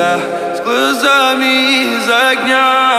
небеса С глазами из огня